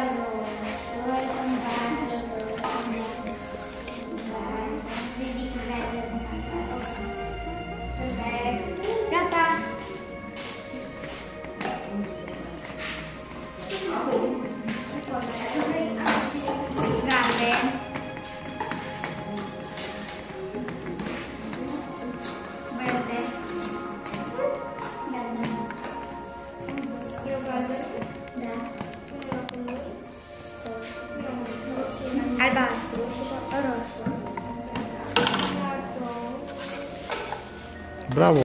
Welcome back. стручка. Хорошо. Браво.